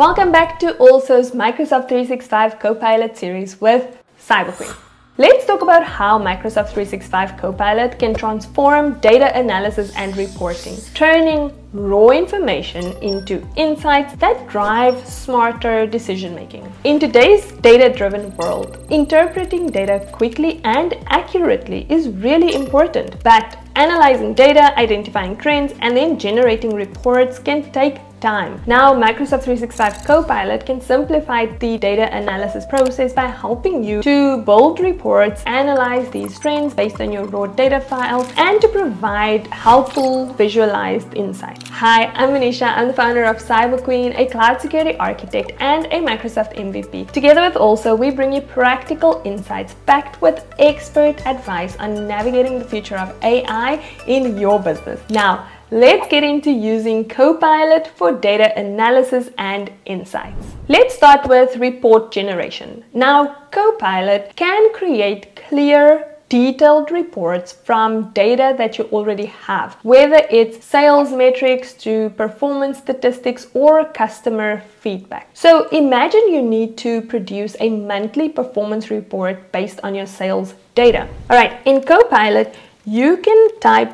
Welcome back to ALSO's Microsoft 365 Copilot series with Cyberqueen. Let's talk about how Microsoft 365 Copilot can transform data analysis and reporting, turning raw information into insights that drive smarter decision making. In today's data driven world, interpreting data quickly and accurately is really important, but analyzing data, identifying trends, and then generating reports can take time. Now, Microsoft 365 Copilot can simplify the data analysis process by helping you to build reports, analyze these trends based on your raw data files, and to provide helpful visualized insights. Hi, I'm Manisha. I'm the founder of Cyberqueen, a cloud security architect and a Microsoft MVP. Together with Also, we bring you practical insights backed with expert advice on navigating the future of AI in your business. Now, Let's get into using Copilot for data analysis and insights. Let's start with report generation. Now, Copilot can create clear detailed reports from data that you already have, whether it's sales metrics to performance statistics or customer feedback. So imagine you need to produce a monthly performance report based on your sales data. All right, in Copilot, you can type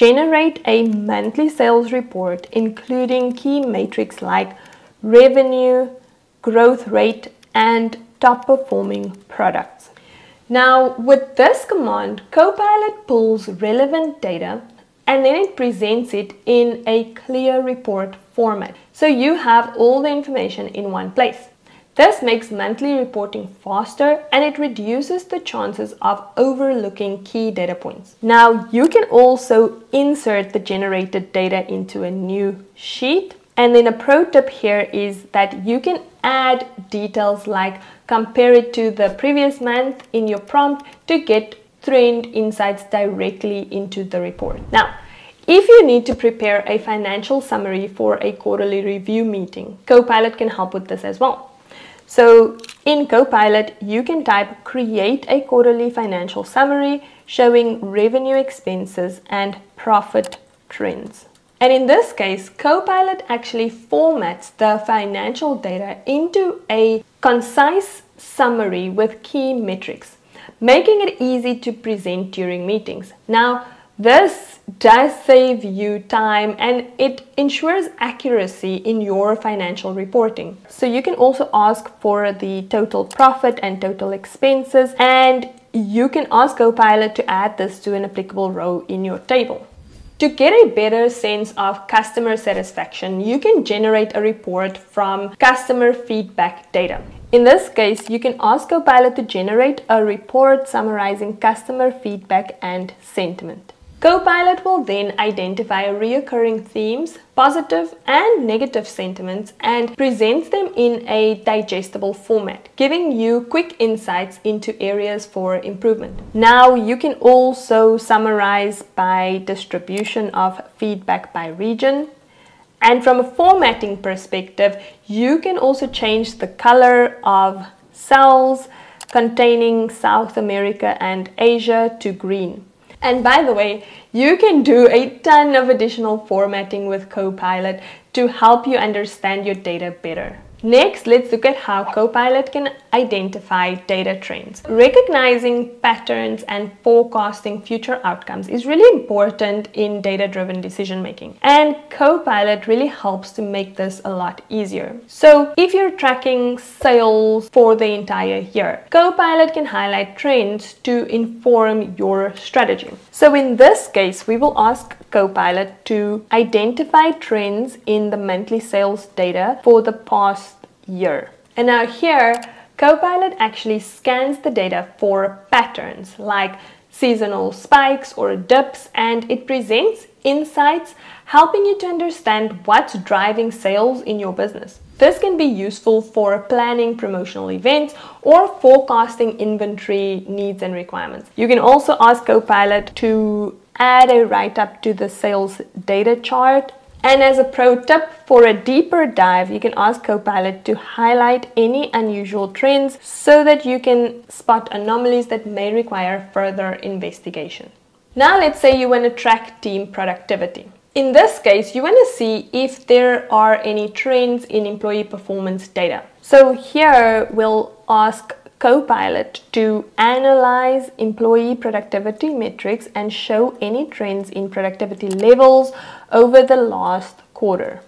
Generate a monthly sales report including key metrics like revenue, growth rate, and top performing products. Now, with this command, Copilot pulls relevant data and then it presents it in a clear report format. So you have all the information in one place. This makes monthly reporting faster and it reduces the chances of overlooking key data points. Now you can also insert the generated data into a new sheet. And then a pro tip here is that you can add details like compare it to the previous month in your prompt to get trend insights directly into the report. Now, if you need to prepare a financial summary for a quarterly review meeting, Copilot can help with this as well. So in Copilot, you can type create a quarterly financial summary showing revenue expenses and profit trends. And in this case, Copilot actually formats the financial data into a concise summary with key metrics, making it easy to present during meetings. Now, this does save you time and it ensures accuracy in your financial reporting. So you can also ask for the total profit and total expenses and you can ask Copilot to add this to an applicable row in your table. To get a better sense of customer satisfaction, you can generate a report from customer feedback data. In this case, you can ask Copilot to generate a report summarizing customer feedback and sentiment. Copilot will then identify reoccurring themes, positive and negative sentiments, and presents them in a digestible format, giving you quick insights into areas for improvement. Now, you can also summarize by distribution of feedback by region. And from a formatting perspective, you can also change the color of cells containing South America and Asia to green. And by the way, you can do a ton of additional formatting with Copilot to help you understand your data better. Next, let's look at how Copilot can identify data trends. Recognizing patterns and forecasting future outcomes is really important in data-driven decision making. And Copilot really helps to make this a lot easier. So if you're tracking sales for the entire year, Copilot can highlight trends to inform your strategy. So in this case, we will ask Copilot to identify trends in the monthly sales data for the past year. And now here, Copilot actually scans the data for patterns like seasonal spikes or dips and it presents insights helping you to understand what's driving sales in your business. This can be useful for planning promotional events or forecasting inventory needs and requirements. You can also ask Copilot to add a write-up to the sales data chart. And as a pro tip for a deeper dive, you can ask Copilot to highlight any unusual trends so that you can spot anomalies that may require further investigation. Now let's say you want to track team productivity. In this case, you want to see if there are any trends in employee performance data. So here we'll ask Copilot to analyze employee productivity metrics and show any trends in productivity levels over the last quarter.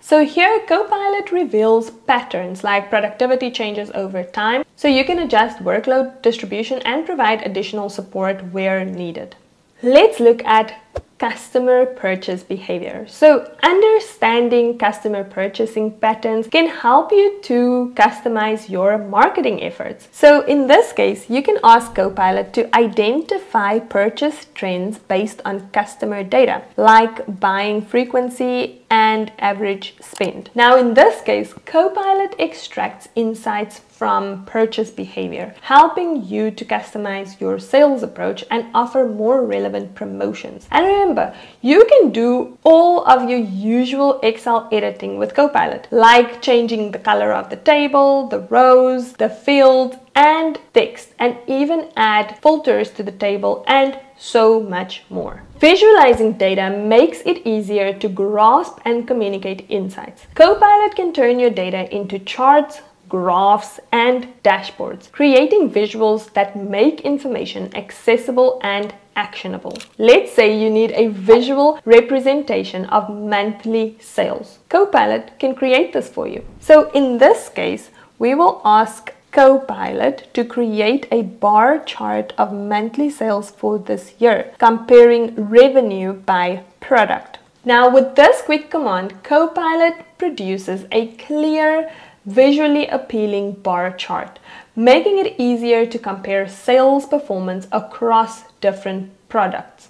So here Copilot reveals patterns like productivity changes over time, so you can adjust workload distribution and provide additional support where needed. Let's look at customer purchase behavior. So understanding customer purchasing patterns can help you to customize your marketing efforts. So in this case, you can ask Copilot to identify purchase trends based on customer data, like buying frequency and average spend. Now in this case, Copilot extracts insights from purchase behavior, helping you to customize your sales approach and offer more relevant promotions. And remember, you can do all of your usual Excel editing with Copilot, like changing the color of the table, the rows, the fields, and text, and even add filters to the table and so much more. Visualizing data makes it easier to grasp and communicate insights. Copilot can turn your data into charts, graphs, and dashboards, creating visuals that make information accessible and actionable. Let's say you need a visual representation of monthly sales. Copilot can create this for you. So in this case, we will ask Copilot to create a bar chart of monthly sales for this year, comparing revenue by product. Now with this quick command, Copilot produces a clear visually appealing bar chart, making it easier to compare sales performance across different products.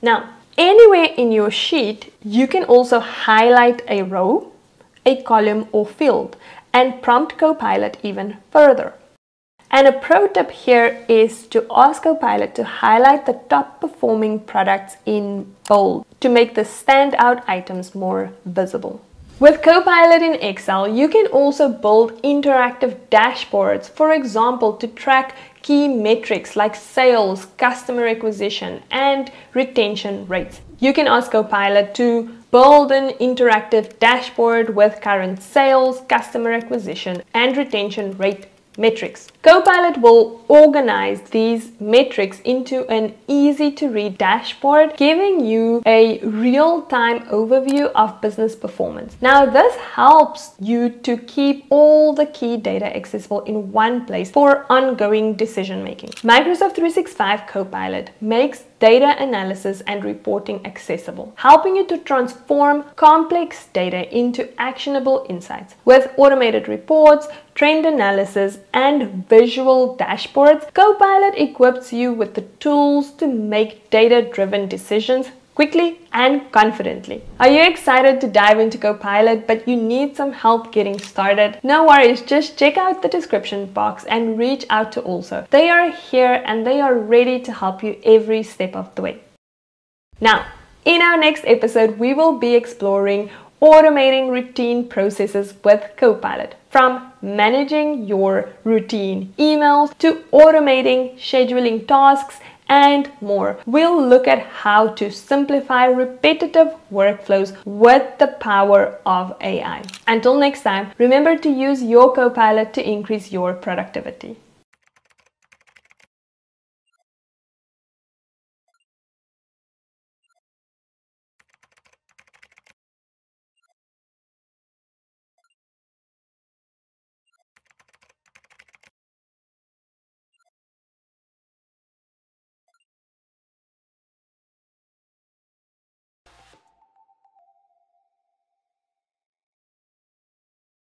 Now, anywhere in your sheet, you can also highlight a row, a column or field and prompt Copilot even further. And a pro tip here is to ask Copilot to highlight the top performing products in bold to make the standout items more visible. With Copilot in Excel, you can also build interactive dashboards, for example, to track key metrics like sales, customer acquisition, and retention rates. You can ask Copilot to build an interactive dashboard with current sales, customer acquisition, and retention rate metrics. Copilot will organize these metrics into an easy to read dashboard, giving you a real-time overview of business performance. Now this helps you to keep all the key data accessible in one place for ongoing decision making. Microsoft 365 Copilot makes data analysis and reporting accessible, helping you to transform complex data into actionable insights. With automated reports, trend analysis, and visual dashboards, Copilot equips you with the tools to make data-driven decisions quickly and confidently. Are you excited to dive into Copilot but you need some help getting started? No worries, just check out the description box and reach out to Also. They are here and they are ready to help you every step of the way. Now, in our next episode, we will be exploring automating routine processes with Copilot. From managing your routine emails to automating scheduling tasks and more. We'll look at how to simplify repetitive workflows with the power of AI. Until next time, remember to use your Copilot to increase your productivity.